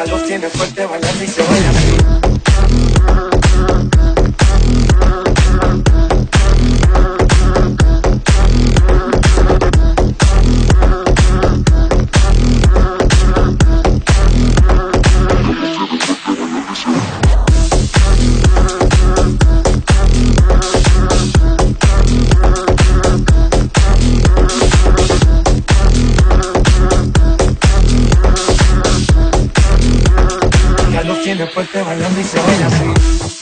Carlos tiene fuerte bailando y se baila. Tiene fuerte bailando y se baila así.